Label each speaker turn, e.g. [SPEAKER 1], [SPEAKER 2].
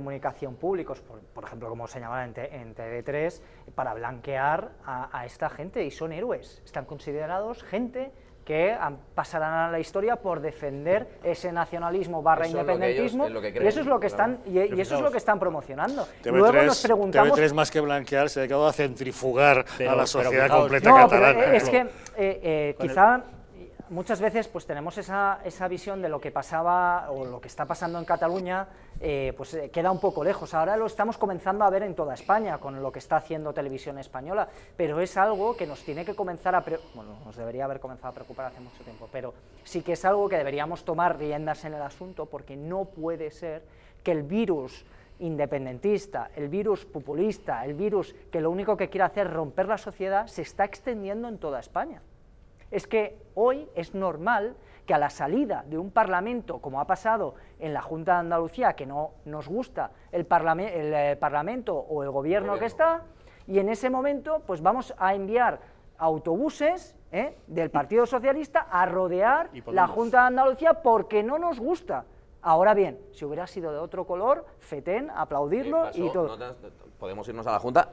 [SPEAKER 1] comunicación públicos, por, por ejemplo, como señalaban en, T- en TV3, para blanquear a, a esta gente, y son héroes, están considerados gente que han- pasarán a la historia por defender ese nacionalismo barra
[SPEAKER 2] Eso es lo que
[SPEAKER 1] independentismo,
[SPEAKER 2] ellos- es lo que
[SPEAKER 1] y eso es lo que
[SPEAKER 2] claro.
[SPEAKER 1] están, y, y eso es lo que están promocionando.
[SPEAKER 3] TV3,
[SPEAKER 1] Luego nos preguntamos...
[SPEAKER 3] TV3 más que blanquear se ha dedicado a centrifugar
[SPEAKER 4] Pero-
[SPEAKER 3] a la sociedad completa
[SPEAKER 1] No,
[SPEAKER 3] catalana.
[SPEAKER 1] pero es que eh, eh,
[SPEAKER 4] el-
[SPEAKER 1] quizá muchas veces pues tenemos esa, esa visión de lo que pasaba o lo que está pasando en Cataluña, eh, pues eh, queda un poco lejos. Ahora lo estamos comenzando a ver en toda España con lo que está haciendo Televisión Española, pero es algo que nos tiene que comenzar a... bueno, nos debería haber comenzado a preocupar hace mucho tiempo, pero sí que es algo que deberíamos tomar riendas en el asunto porque no puede ser que el virus independentista, el virus populista, el virus que lo único que quiere hacer es romper la sociedad, se está extendiendo en toda España. Es que hoy es normal que a la salida de un Parlamento, como ha pasado en la Junta de Andalucía, que no nos gusta el, parlame- el, eh, Parlamento o el gobierno que
[SPEAKER 2] Gobierno.
[SPEAKER 1] está, y en ese momento pues vamos a enviar autobuses ¿eh? del Partido Socialista a rodear la. Junta de Andalucía porque no nos gusta. Ahora bien, si hubiera sido de otro color, fetén, aplaudirlo
[SPEAKER 2] ¿Qué
[SPEAKER 1] y todo.
[SPEAKER 2] No te- podemos irnos a la Junta